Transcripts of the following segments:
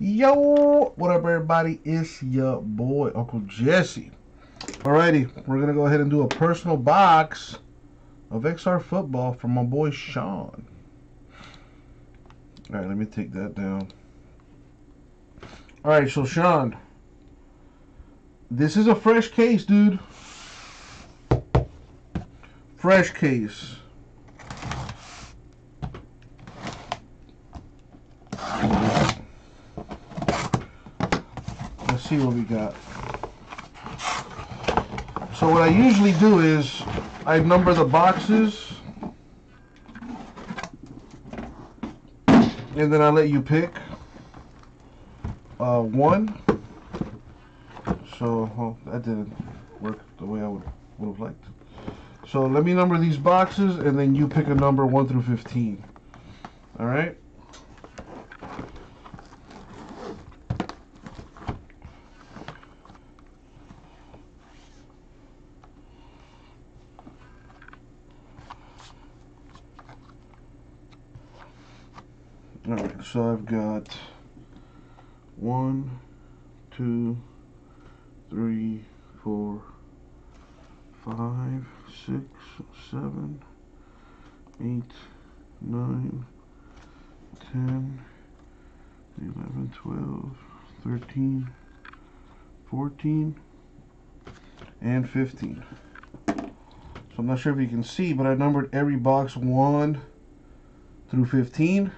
Yo, what up, everybody? It's your boy, Uncle Jesse. Alrighty, we're gonna go ahead and do a personal box of XR football from my boy Sean. Alright, let me take that down. Alright, so Sean, this is a fresh case, dude. Fresh case. See what we got. So what I usually do is I number the boxes and then I let you pick uh, one. So well, that didn't work the way I would would have liked. So let me number these boxes and then you pick a number 1 through 15. All right? All right, so I've got one, two, three, four, five, six, seven, eight, nine, ten, eleven, twelve, thirteen, fourteen, and 15. So I'm not sure if you can see, but I numbered every box 1 through 15.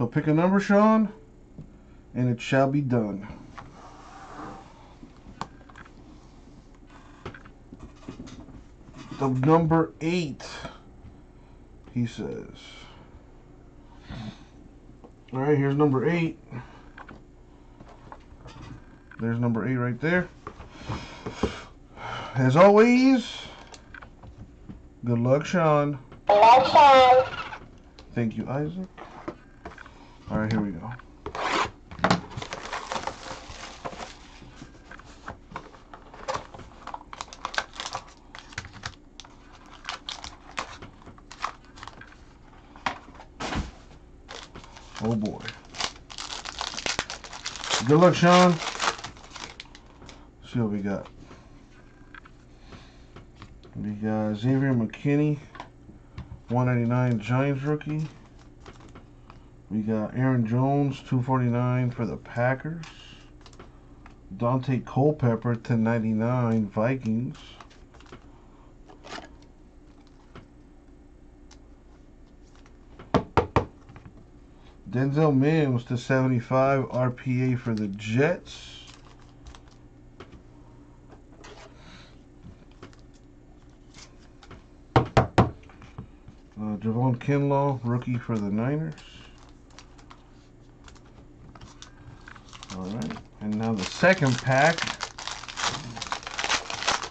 So pick a number, Sean, and it shall be done. The number eight, he says. All right, here's number eight. There's number eight right there. As always, good luck, Sean. Good luck, Sean. Thank you, Isaac. All right, here we go. Oh boy. Good luck, Sean. See what we got. We got Xavier McKinney, 199 Giants rookie. We got Aaron Jones, 249 for the Packers. Daunte Culpepper, 1099 Vikings. Denzel Mims to 75 RPA for the Jets. Uh, Javon Kinlaw, rookie for the Niners. Alright, and now the second pack.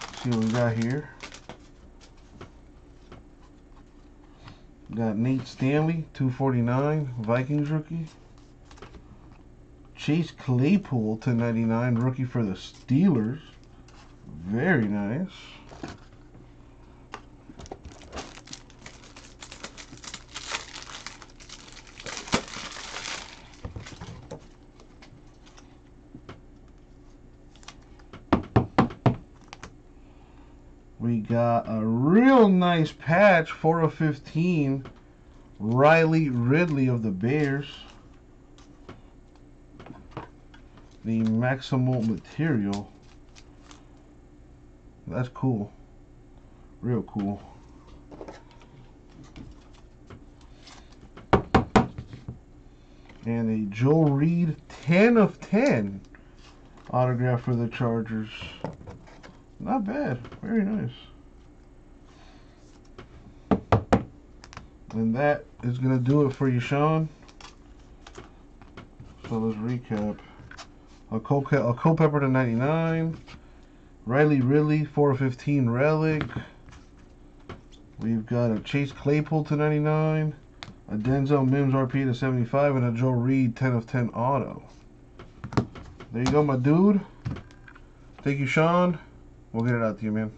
Let's see what we got here. We got Nate Stanley, 249, Vikings rookie. Chase Claypool, 1099, rookie for the Steelers. Very nice. We got a real nice patch, 4 of 15. Riley Ridley of the Bears. The maximal material. That's cool. Real cool. And a Joe Reed 10 of 10 autograph for the Chargers. Not bad. Very nice. And that is going to do it for you, Sean. So let's recap. A, Cul a Culpepper to 99. Riley Ridley, 415 Relic. We've got a Chase Claypool to 99. A Denzel Mims RP to 75. And a Joe Reed 10 of 10 auto. There you go, my dude. Thank you, Sean. We'll get it out to you, man.